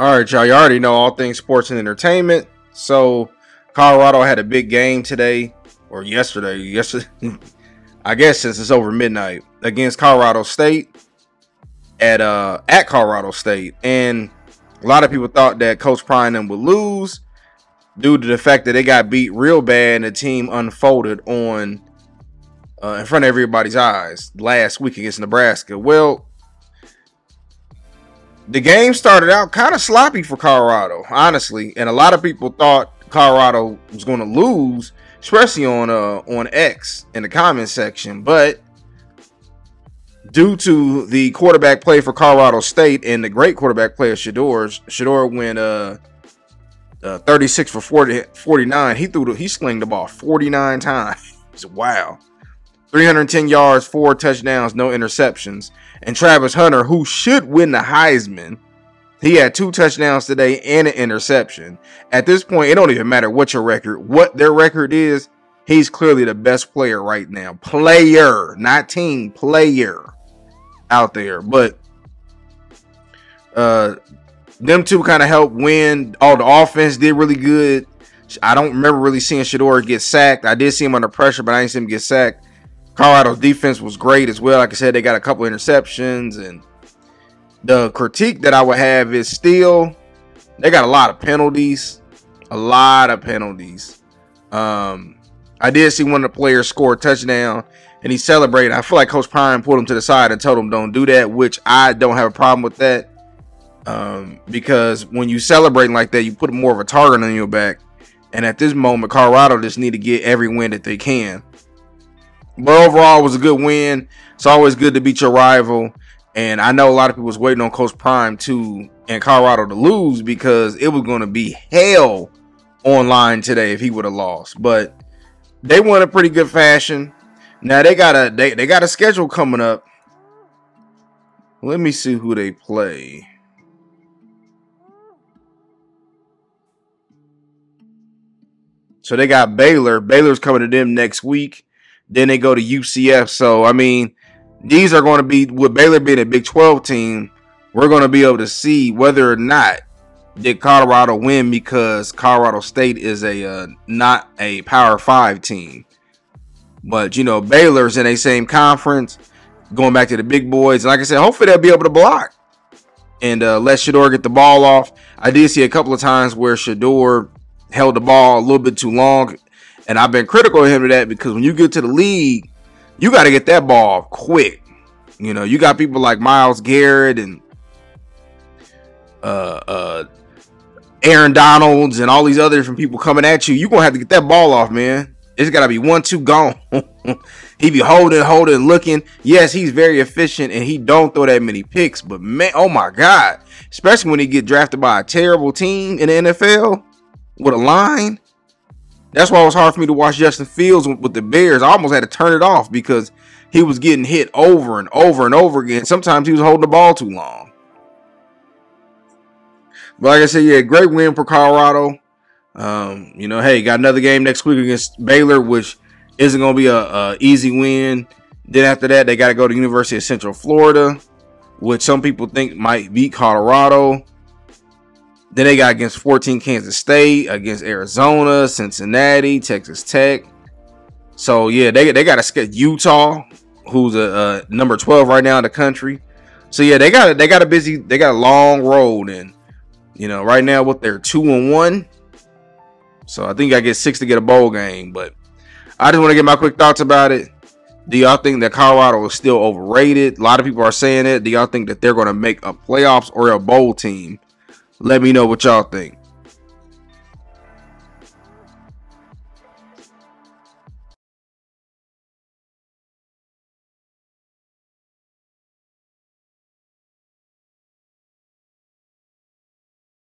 All right, y'all. You already know all things sports and entertainment. So, Colorado had a big game today or yesterday. Yesterday, I guess since it's over midnight against Colorado State at uh at Colorado State, and a lot of people thought that Coach Prime them would lose due to the fact that they got beat real bad and the team unfolded on uh, in front of everybody's eyes last week against Nebraska. Well, the game started out kind of sloppy for Colorado, honestly, and a lot of people thought Colorado was going to lose, especially on uh on X in the comment section. But due to the quarterback play for Colorado State and the great quarterback play of Shedeur, Shedeur went uh, uh 36 for 40, 49. He threw the, he slinged the ball 49 times. wow. 310 yards, four touchdowns, no interceptions. And Travis Hunter, who should win the Heisman, he had two touchdowns today and an interception. At this point, it don't even matter what your record, what their record is. He's clearly the best player right now. Player, not team, player out there. But uh them two kind of helped win. All the offense did really good. I don't remember really seeing Shedeur get sacked. I did see him under pressure, but I didn't see him get sacked. Colorado's defense was great as well. Like I said, they got a couple interceptions, and the critique that I would have is still they got a lot of penalties, a lot of penalties. Um, I did see one of the players score a touchdown and he celebrated. I feel like Coach Prime pulled him to the side and told him don't do that, which I don't have a problem with that. Um, because when you celebrating like that, you put more of a target on your back. And at this moment, Colorado just need to get every win that they can. But overall, it was a good win. It's always good to beat your rival. And I know a lot of people was waiting on Coach Prime to and Colorado to lose because it was going to be hell online today if he would have lost. But they won a pretty good fashion. Now they got a they, they got a schedule coming up. Let me see who they play. So they got Baylor. Baylor's coming to them next week. Then they go to UCF. So I mean, these are going to be with Baylor being a Big 12 team. We're going to be able to see whether or not did Colorado win because Colorado State is a uh, not a Power Five team. But you know, Baylor's in a same conference, going back to the big boys. And like I said, hopefully they'll be able to block and uh, let Shedeur get the ball off. I did see a couple of times where Shedeur held the ball a little bit too long, and I've been critical of him for that because when you get to the league, you got to get that ball quick. You know, you got people like Myles Garrett and uh, uh, Aaron Donalds and all these other different people coming at you. You're gonna have to get that ball off, man. It's gotta be one, two, gone. he be holding, holding, looking. Yes, he's very efficient and he don't throw that many picks, but man, oh my god, especially when he get drafted by a terrible team in the NFL with a line. That's why it was hard for me to watch Justin Fields with the Bears. I almost had to turn it off because he was getting hit over and over and over again. Sometimes he was holding the ball too long. But like I said, yeah, great win for Colorado. Um, you know, hey, got another game next week against Baylor, which isn't going to be a, a, easy win. Then after that, they got to go to University of Central Florida, which some people think might beat Colorado. Then they got against 14 Kansas State, against Arizona, Cincinnati, Texas Tech. So yeah, they they got to skip Utah, who's a, a, number 12 right now in the country. So yeah, they got they got a busy, they got a long road, and you know right now what they're two and one. So I think I get six to get a bowl game, but I just want to get my quick thoughts about it. Do y'all think that Colorado is still overrated? A lot of people are saying it. Do y'all think that they're going to make a playoffs or a bowl team? Let me know what y'all think.